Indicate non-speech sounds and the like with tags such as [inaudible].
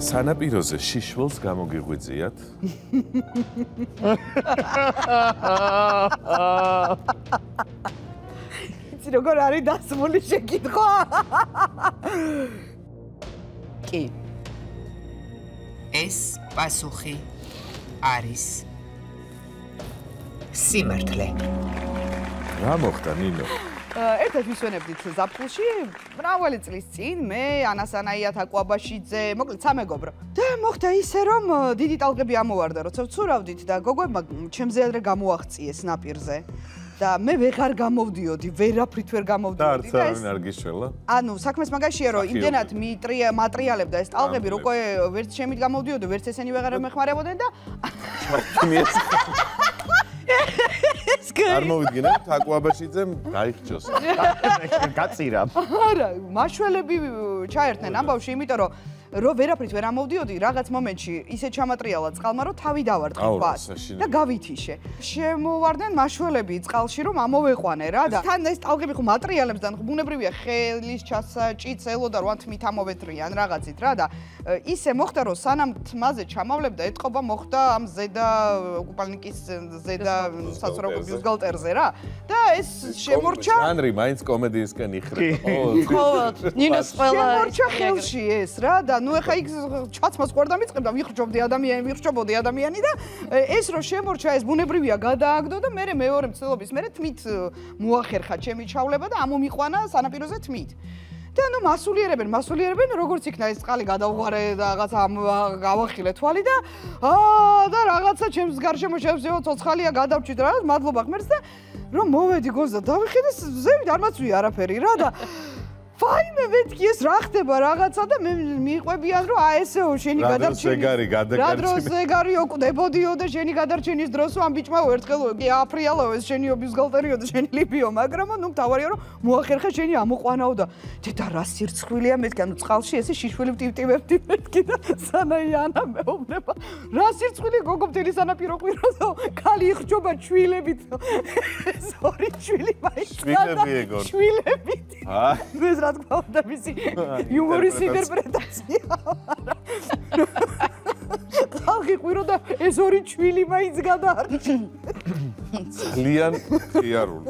სანაპიროზე შიშველს გამოგიღვიძიათ? იცი როგორ არის დასმული შეკითხვა? კი. ეს პასუხი არის სიმართლე. რა მოხდა ნინო? ერთად ვისვენებდით ზაფხულში, მრავალი წლის წინ მე ანასანაია თაკვაბაშიძე, მოკლედ სამეგობრო. და მოხდა ისე რომ დიდი ტალღები ამოვარდა, როცა ვცურავდით და გოგოებმა ჩემზე ადრე გამოაღწიეს ნაპირზე. და მე ვეღარ გამოვდიოდი, ვერაფრით ვერ გამოვდიოდი და ეს არ გიშველა? ანუ საქმეს მაგაშია რომ იმდენად მიტრია მატრიალებდა ეს ტალღები, უკვე ვერც შემით გამოვდიოდი, ვერც ესენი ვეღარ მეხმარებოდნენ და [laughs] არ მოვიდგინე თაკვაბაშიძემ გაიხჭოს. [laughs] [laughs] გაწირა. არა, მაშველები ჩაერთნენ ამბავში, იმიტომ რომ რომ ვერაფრით ვერ ამოვდიოდი რაღაც მომენტში ისე ჩამატრიალა წყალმა რომ თავი დავარტყი ქვას და გავითიშე. შემოვარდნენ მაშველები წყალში რომ ამოვეყვანე რა და თან ეს ტალღები ხო მატრიალებს და ბუნებრივია ხელის ჩასაჭიც ელოდა რომ თმით ამოვეტრიან რაღაცით რა და ისე მოხდა რომ სანამ თმაზე ჩამავლებდა ეთყობა მოხდა ამ ზედა ოკუპალნიკის ზედა საცურაო ბიუსგალტერზე რა და ეს შემორჩა ჟანრი მაინც კომედიისკენ იხრება. [laughs] ხო ნინოს ყველა შემორჩა ხელში ეს რა და ნუ ეხა იქ ჩაცმას ყوار დამიწყებდა, ვიხრჯობდი ადამიანი, ვიხრჯობოდი ადამიანი და ეს რო შემორჩა ეს ბუნებრივია გადააგდო და მე მეორე მცდელობის მე თმით მოახერხა ჩემი ჩავლება და ამომიყვანა სანაპიროზე თმით. და ანუ მასულიერებენ, მასულიერებენ, როგორც იქნა ეს წყალი გადაუღარე და რაღაცა გავახილე თვალი და აა და რაღაცა ჩემს გარშემო შემსეო ცოცხალია გადავჭიდ რა, მადლობა ღმერთს და რომ მოვედი გონს და დავიხედე, ზევით არ მაცვია არაფერი რა და ფაინე მეთქი ეს რა ხდება? რაღაცა და მე მიყვებიან რომ აი ესეო შენი გადარჩენი რა დროს ეგარი ოკვდებოდიო და შენი გადარჩენის დროს ამ ბიჭმა ერთხელ კი აფრიალო ეს შენი ობიზგალტერიო და შენი ლიბიო მაგრამ ნუ თავარია რომ მოახერხე შენი ამოყვანაო და დედა რა სირცხვილია მეთქი? ანუ წყალში ესე შიშველი ვტივტივებდი მეთქი და სანაიანა მეუბნება. რა სირცხვილი გოგო მთელი სანაპირო ყვიროსო? კალი იხჯობა ჩვილებით. [laughs] ეს ორი ჩვილი მაინც შვილები ეგონ შვილები აი ეს რა თქმა უნდა მისი იუმორის ინტერპრეტაცია. ხალხი ყვირო და ეს ორი ჩვილი მაინც გადაარჩი. ძალიან ხიარული.